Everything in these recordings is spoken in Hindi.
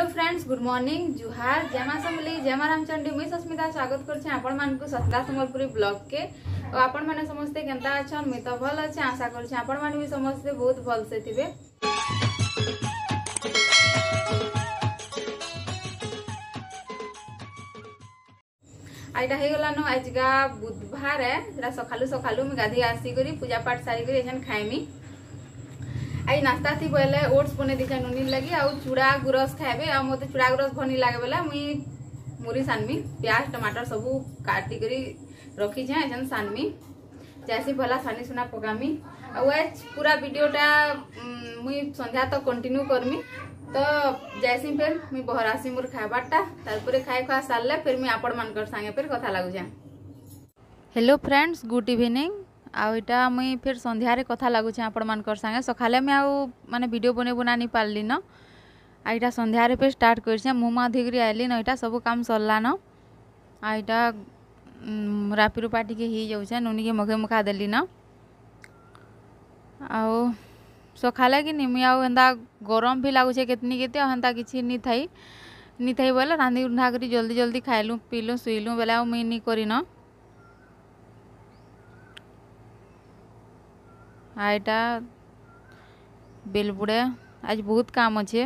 हेलो फ्रेंड्स गुड मॉर्निंग जुहार जय मा समली जय मा रामचंडी मुई सस्मिता स्वागत करछे आपण मानकु सत्ता सम्बलपुरी ब्लॉग के तो आपण माने समस्ते केनता अछन मुई तो भल अछि आशा करछे आपण माने भी समस्ते बहुत भल से थिबे आइटा हेगला नो का बुधवार है सखालु सखालु मुई गाधी आसी करी पूजा पाठ सारी करी एखन खाइमी आई नास्ता थी बोले ओट्स बने दिखे नुनी लगी आउ चूड़ा गुरस खाए आ मत चूड़ा गुरस भल नहीं लगे बोले मुई मुरी सानमी प्याज टमाटर सब काटिक रखीचे जन सानमी जैसे भला सानी सुना पकामी आज पूरा भिडटा मुई संध्या तक तो कंटिन्यू करमी तो जैसी फिर मुई बहरासी मोर खाइबारटा तार खाए खुआ सारे फिर मुई आपण मान सागे फिर कथा लगुचे हेलो फ्रेंड्स गुड इवनिंग ଆଉ ଏଇଟା ମୁଇଁ ଫେର୍ ସନ୍ଧ୍ୟାରେ କଥା ଲାଗୁଛେ ଆପଣମାନଙ୍କର ସାଙ୍ଗେ ସକାଳେ ମୁଇଁ ଆଉ ମାନେ ଭିଡ଼ିଓ ବନେଇ ବନାନି ନି ପାରଲିନ ଆଉ ଏଇଟା ସନ୍ଧ୍ୟାରେ ଫେର୍ ଷ୍ଟାର୍ଟ କରିଛେଁ ମୁହଁ ମାଆ ଧୋଇକରି ଆଇଲିନ ଏଇଟା ସବୁ କାମ ସରିଲାନ ଆଉ ଏଇଟା ରାପି ରୁପା ଟିକେ ହେଇଯାଉଛେ ନୁନିକେ ମଘେ ମୁଖା ଦେଲିନ ଆଉ ସକାଳେ କି ନି ମୁଇଁ ଆଉ ହେନ୍ତା ଗରମ ବି ଲାଗୁଛେ କେତନି କେତେ ଆଉ ହେନ୍ତା କିଛି ନି ଥାଇ ନି ଥାଇ ବୋଲେ ରାନ୍ଧି ରୁନ୍ଧା କରି ଜଲ୍ଦି ଜଲ୍ଦି ଖାଇଲୁ ପିଇଲୁ ଶୁଇଲୁ ବେଲେ ଆଉ ମୁଇଁ ନି କରିନ ଏଇଟା ବେଲବୁଡ଼େ ଆଜି ବହୁତ କାମ ଅଛେ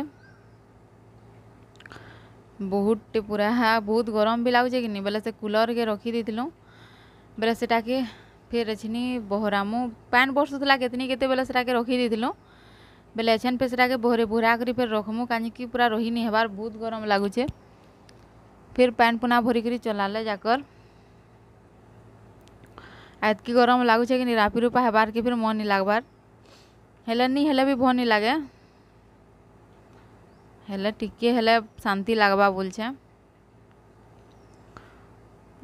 ବହୁତଟେ ପୁରା ବହୁତ ଗରମ ବି ଲାଗୁଛେ କି ନି ବେଲେ ସେ କୁଲର୍କେ ରଖିଦେଇଥିଲୁ ବେଲେ ସେଟାକେ ଫେର୍ ଏଛିନି ବହରାମୁ ପାଏନ୍ ବର୍ଷୁଥିଲା କେତେନି କେତେବେଲେ ସେଟାକେ ରଖିଦେଇଥିଲୁ ବେଲେ ଏଛେନ୍ ଫେର୍ ସେଟାକେ ବହରେ ବହରା କରି ଫେର୍ ରଖ୍ମୁ କାହିଁକି ପୁରା ରହିନି ହେବାର୍ ବହୁତ ଗରମ ଲାଗୁଛେ ଫେର୍ ପାଏନ୍ ପୁନା ଭରିକରି ଚଲାଲେ ଯାକର୍ এতকি গরম লাগুছে কি রাপি রূপা হেবার কি ফির মন নি লাগবার ହେଲେ ନି ହେଲେ ବି ଭଲ୍ ନି ଲାଗେ ହେଲେ ଟିକେ ହେଲେ ଶାନ୍ତି ଲାଗ୍ବା ବୋଲଛେ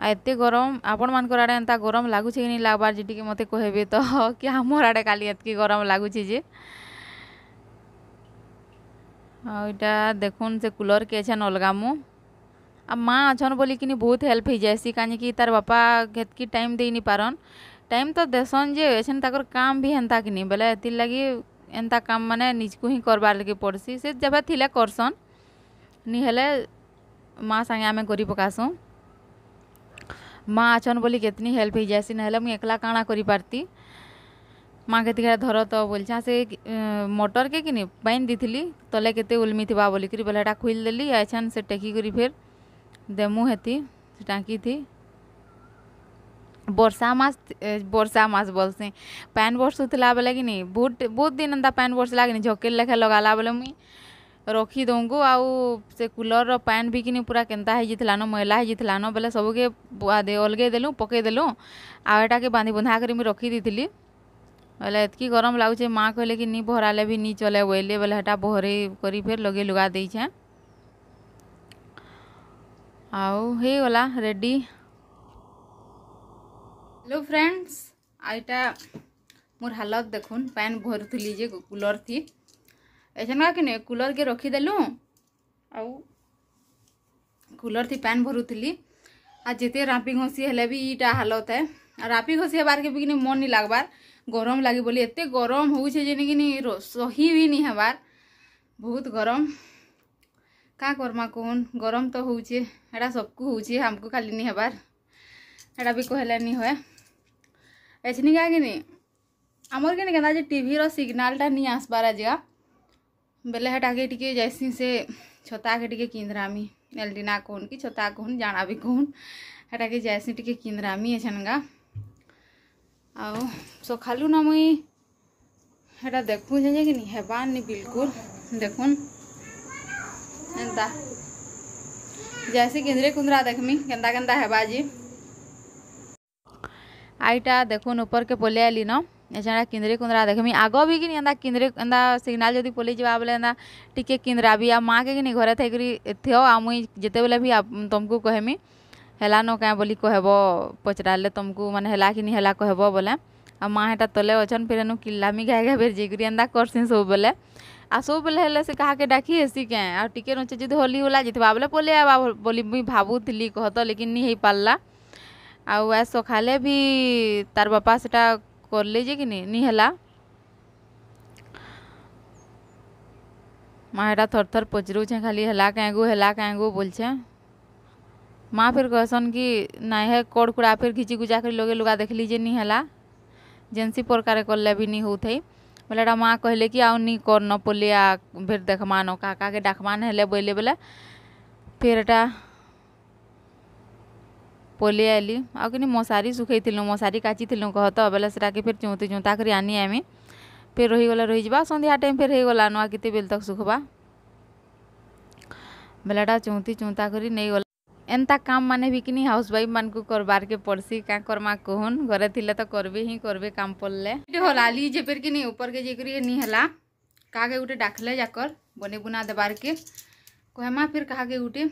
ଆଉ ଏତେ ଗରମ ଆପଣମାନଙ୍କର ଆଡ଼େ ଏନ୍ତା ଗରମ ଲାଗୁଛି କି ନାଇଁ ଲାଗ୍ବାର୍ ଯେ ଟିକେ ମୋତେ କହିବେ ତ କି ଆମର ଆଡ଼େ କାଲି ଏତ୍କି ଗରମ ଲାଗୁଛି ଯେ ଆଉ ଇଟା ଦେଖୁନ୍ ସେ କୁଲର୍ କେଛେନ୍ ଅଲଗା ମୁଁ आ माँ बोल कि बहुत हेल्प हो जाए कहीं तार बापा हेतकी टाइम दे नहीं पारन टाइम तो देसन जे एछन तक काम भी एंता कि नहीं बोले एथी लगी एंता काम मैंने को ही करवार लगे पड़सी से जब थी करसन हेले माँ सागे आम कर पकासूँ माँ अछन बोली कितनी हेल्प हो जाएसी ना मुझे एकला काଣା कर पारती माँ के धर तो बोलछा से मटर के कि बाइन दी तले के उलमी थी बोलिकी बोले खुल देली एछन से टेकी फिर देमु हेती टाँकी थी बर्षा मास बर्षा मास बोलसी पैन बर्षुला बोले कि नहीं बहुत बहुत दिन एंता पैन बर्षला कि झकिल लेखे लगाला बोले मुई रखी दंगु आउ से कूलर रो पैन भी कि पूरा केनता है जितलानो मैला है जितलानो बोले सबके के बादे अलगे देलु पके देलु आ एटा के बांधी बंधा करी मुई रखी दीतिली बोले इतकी गरम लगुचे माँ कहले कि नी भराले भी नहीं चले बोले बोले हेटा भरे करी फिर लगे लुगा दै आईगला रेडी हेलो फ्रेंड्स आईटा मोर हालत देख पैन भर थी जे कूलर थी ऐसे ना कि कूलर के रखीदेलु आ कूलर थी पैन भरु थी आज जिते रापी घसी है यहाँ हालत है रापी घसी हबार के भी मन नहीं लगवार गरम लगे बोली एत गरम हो सही भी नहीं हबार बहुत गरम का करमा कौन गरम तो होटा सबको होमको खाली नहीं हबार हेटा भी कहलानी हुए ऐसी क्या कि आमर के टी रिग्नालटा नहीं आसबार आज का बेले हेटा के टे जैसी से छता के टे किमी एलडीना कौन कि छता कौन जाना भी कौन हेटा के जैसी टी किमी अच्छे का आ सखा ना मुई हेटा देखू जे कि बिल्कुल देखून एंता जैसे किंद्रे कुंद्रा देखमी केंदा केंदा है बाजी आईटा देखुन ऊपर के पलि ना न एचा किंद्रे कुंद्रा देखमी आगो भी कि एंता किंद्रे एंता सिग्नल जदी पलि जबा बोले एंता टिके किंद्रा भी आ मां के कि घरे थैकरी थियो आ मुई जते बोले भी तुमको कहमी हेला न का बोली कहबो पचराले तुमको माने हेला कि नि हेला कहबो बोले आ माँ हेटा तले अच्छे फिर एनु किल्लामी घाय घाय भेजी करसी सब बोले आ सब बेले से कह के डाकी हेसी कैं आ टिके नचे जी होली होला जी बाबले पलि आवा बोली मुई भावुली कह लेकिन नहीं हो पार्ला आ सखा भी तार बापा से कले जे कि नहीं है माँ हेटा थर थर पचरूछे खाली हला कैं गु हला बोल छे माँ फिर कहसन कि ना हे कड़कुड़ा फिर घिची गुजा कर लोगे लुगा देख लीजिए नहीं है जेनसी प्रकार कले भी नहीं हो बोले माँ कहले कि आउ नी कर न पोलिया फिर देखमान का के डाकमान हेले बोले बोले फिर एटा पोले आली आउ कि मशारी सुखई थूँ मशारी काची थूँ कह तो बोले से के फिर चुंती चुंता कर आनी आम फिर रही गल रही जा सन्ध्या टाइम फिर हो गलान आ कितने बेल तक सुखवा बोले चुंती चुंता कर एंता काम माने भी कि हाउस वाइफ मान को करबार के पड़सी का करमा कहन घरे थिले तो करबी ही करबे काम पल्ले हो लाली जे पर कि नहीं ऊपर के जे करी नहीं हला का के उठे डाखले जाकर बने बुना देबार के कहमा फिर कहा के उठे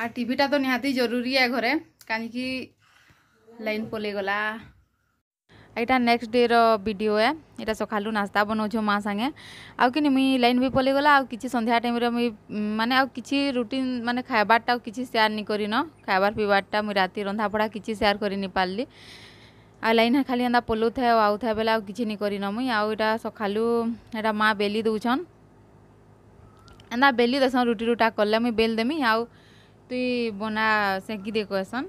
आ टीवी टा तो निहाती जरूरी है घरे कानी की लाइन पले गला ଏଇଟା ନେକ୍ସଟ ଡେର ଭିଡ଼ିଓ ଏ ଏଇଟା ସକାଳୁ ନାସ୍ତା ବନାଉଛୁ ମା ସାଙ୍ଗେ ଆଉ କିନି ମୁଇଁ ଲାଇନ୍ ବି ପଲେଇଗଲା ଆଉ କିଛି ସନ୍ଧ୍ୟା ଟାଇମ୍ରେ ମୁଇଁ ମାନେ ଆଉ କିଛି ରୁଟିନ୍ ମାନେ ଖାଇବାରଟା ଆଉ କିଛି ସେୟାର ନି କରିନ ଖାଇବାର ପିଇବାରଟା ମୁଇଁ ରାତି ରନ୍ଧାବଢ଼ା କିଛି ସେୟାର କରି ନି ପାରିଲି ଆଉ ଲାଇନ୍ ଖାଲି ଏନ୍ତା ପଲଉଥାଏ ଆଉ ଆଉଥାଏ ବେଲେ ଆଉ କିଛି ନି କରିନ ମୁଇଁ ଆଉ ଏଇଟା ସକାଳୁ ଏଇଟା ମା ବେଲି ଦଉଛନ୍ ଏନ୍ତା ବେଲି ଦେସନ୍ ରୁଟି ରୁଟା କଲେ ମୁଇଁ ବେଲ ଦେମି ଆଉ ତୁଇ ବନା ସେଙ୍କି ଦେ କହେସନ୍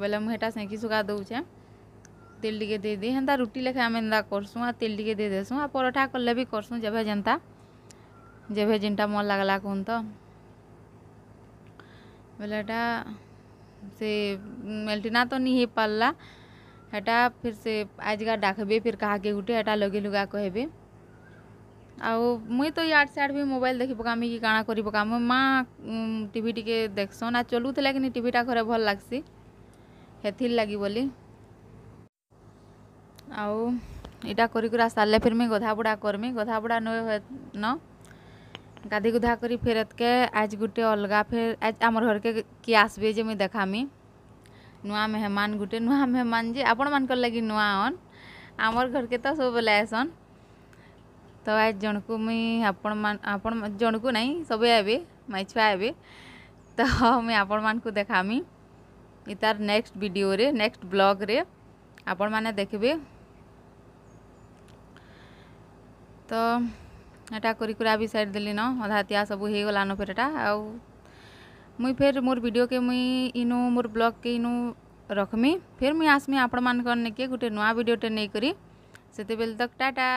ବେଲେ ମୁଁ ହେଟା ସେଙ୍କି ସୁକା ଦଉଛେଁ तेल दे दी हेन्ता रुटी लेखे आम एंता करसुँ आ तेल दे देसुँ आ परठा कले भी करसुँ जेभे जेन्ता जेभे जेनटा मन लगला कहन तो बोलेटा से मेल्टिना तो नहीं पार्ला हेटा फिर से आज का डाकबे फिर कहा के गुटे हेटा लगे लुगा कहबे आउ मुई तो याड सियाड भी मोबाइल देखी पकामी कि काଣା कर पकामी माँ टी टे देखसन आ चलुला कि टीटा घरे भल लगसी हेथिर लगी बोली ଆଉ ଇଟା କରିକୁରା ସାରିଲେ ଫିର୍ ମୁଇଁ ଗଧାବୁଡ଼ା କର୍ମି ଗଧାବୁଡ଼ା ନ ନ ଗାଧି ଗୁଧା କରି ଫେର୍ ଏତ୍କେ ଆଜ୍ ଗୁଟେ ଅଲଗା ଫେର୍ ଆଜ୍ ଆମର୍ ଘର୍କେ କିଏ ଆସ୍ବେ ଯେ ମୁଇଁ ଦେଖାମି ନୂଆ ମେହମାନ ଗୁଟେ ନୂଆ ମେହମାନ ଯେ ଆପଣମାନଙ୍କର ଲାଗି ନୂଆ ଅନ୍ ଆମର୍ ଘର୍କେ ତ ସବୁବେଲେ ଆଏସନ୍ ତ ଆଜ୍ ଜଣକୁ ମୁଇଁ ଆପଣମାନ ଆପଣ ଜଣକୁ ନାଇଁ ସବେ ଆଏବେ ମାଇ ଛୁଆ ଆଏବେ ତ ମୁଇଁ ଆପଣମାନଙ୍କୁ ଦେଖାମି ଇ ତାର୍ ନେକ୍ସଟ ଭିଡ଼ିଓରେ ନେକ୍ସଟ ବ୍ଲଗ୍ରେ ଆପଣମାନେ ଦେଖିବେ ତ ଏଇଟା କରିକୁରା ବି ସାଇଡ଼୍ ଦେଲିନ ଅଧାତିଆ ସବୁ ହେଇଗଲାନ ଫେର୍ ଏଇଟା ଆଉ ମୁଇଁ ଫେର୍ ମୋର୍ ଭିଡ଼ିଓକେ ମୁଇଁ ଇନୁ ମୋର୍ ବ୍ଲଗ୍କେ ଇନୁ ରଖ୍ମି ଫେର୍ ମୁଇଁ ଆସ୍ମି ଆପଣମାନଙ୍କର ନେଇକି ଗୋଟେ ନୂଆ ଭିଡ଼ିଓଟେ ନେଇକରି ସେତେବେଳେ ତକ୍ ଟାଟା